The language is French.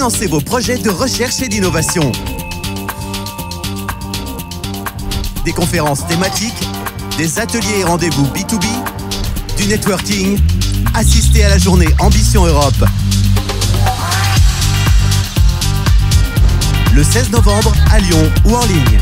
financer vos projets de recherche et d'innovation. Des conférences thématiques, des ateliers et rendez-vous B2B, du networking, assistez à la journée Ambition Europe. Le 16 novembre à Lyon ou en ligne.